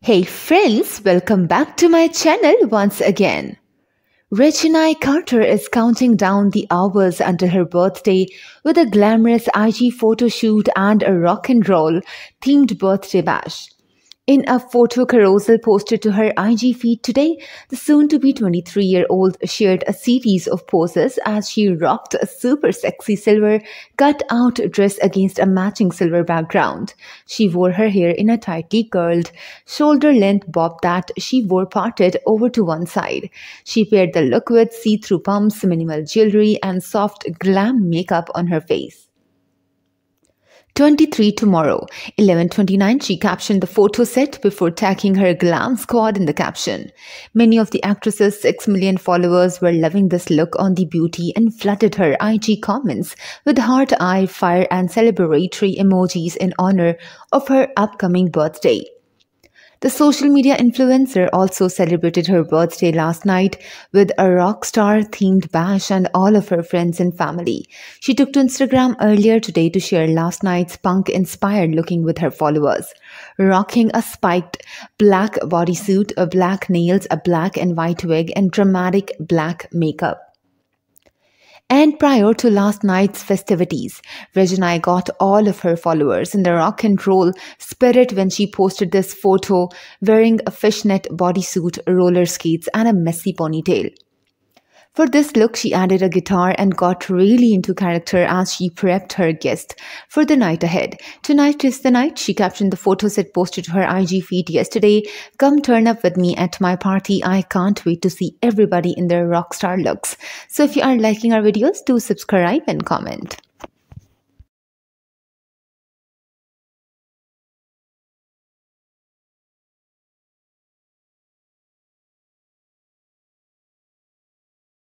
Hey friends, welcome back to my channel once again. Reginae Carter is counting down the hours until her birthday with a glamorous IG photo shoot and a rock and roll themed birthday bash. In a photo carousel posted to her IG feed today, the soon to be 23 year old shared a series of poses as she rocked a super sexy silver cut out dress against a matching silver background. She wore her hair in a tightly curled, shoulder length bob that she wore parted over to one side. She paired the look with see through pumps, minimal jewelry, and soft glam makeup on her face. 23 tomorrow. 11:29 she captioned the photo set before tagging her glam squad in the caption. Many of the actress's 6 million followers were loving this look on the beauty and flooded her IG comments with heart eye, fire and celebratory emojis in honor of her upcoming birthday. The social media influencer also celebrated her birthday last night with a rock star themed bash and all of her friends and family. She took to Instagram earlier today to share last night's punk inspired looking with her followers. Rocking a spiked black bodysuit, a black nails, a black and white wig, and dramatic black makeup. And prior to last night's festivities, Reginae got all of her followers in the rock and roll spirit when she posted this photo wearing a fishnet bodysuit, roller skates, and a messy ponytail. For this look, she added a guitar and got really into character as she prepped her guest for the night ahead. Tonight is the night, she captioned the photos set posted to her IG feed yesterday. Come turn up with me at my party. I can't wait to see everybody in their rockstar looks. So if you are liking our videos, do subscribe and comment.